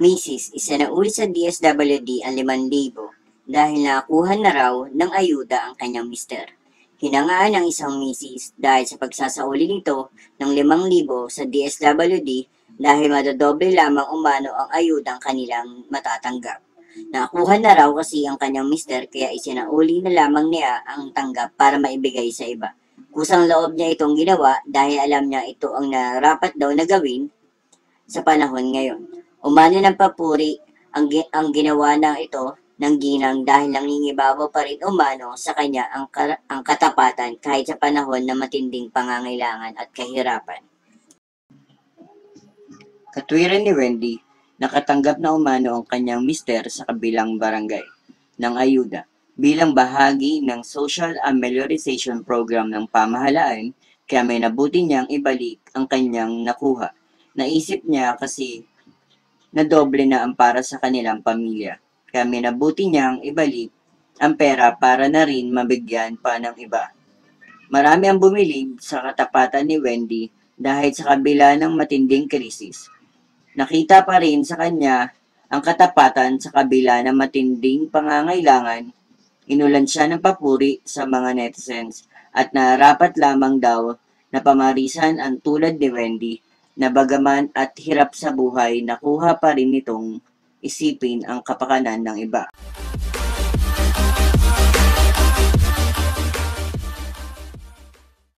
Mrs. isinauli sa DSWD ang 5,000 dahil nakakuha na raw ng ayuda ang kanyang mister. Hinangaan ng isang misis dahil sa pagsasauli nito ng 5,000 sa DSWD dahil madodoble lamang umano ang ayudang kanilang matatanggap. Nakuha na raw kasi ang kanyang mister kaya isinauli na lamang niya ang tanggap para maibigay sa iba. Kusang loob niya itong ginawa dahil alam niya ito ang narapat daw na gawin sa panahon ngayon. Umano ng papuri ang, ang ginawa ng ito ng ginang dahil nangingibabaw pa rin umano sa kanya ang, ka- ang katapatan kahit sa panahon na matinding pangangailangan at kahirapan. Katwiran ni Wendy, nakatanggap na umano ang kanyang mister sa kabilang barangay ng ayuda bilang bahagi ng Social Amelioration Program ng pamahalaan kaya may nabuti niyang ibalik ang kanyang nakuha. Naisip niya kasi na doble na ang para sa kanilang pamilya. Kaya may nabuti niyang ibalik ang pera para na rin mabigyan pa ng iba. Marami ang bumilib sa katapatan ni Wendy dahil sa kabila ng matinding krisis. Nakita pa rin sa kanya ang katapatan sa kabila ng matinding pangangailangan. Inulan siya ng papuri sa mga netizens at narapat lamang daw na pamarisan ang tulad ni Wendy na bagaman at hirap sa buhay, nakuha pa rin nitong isipin ang kapakanan ng iba.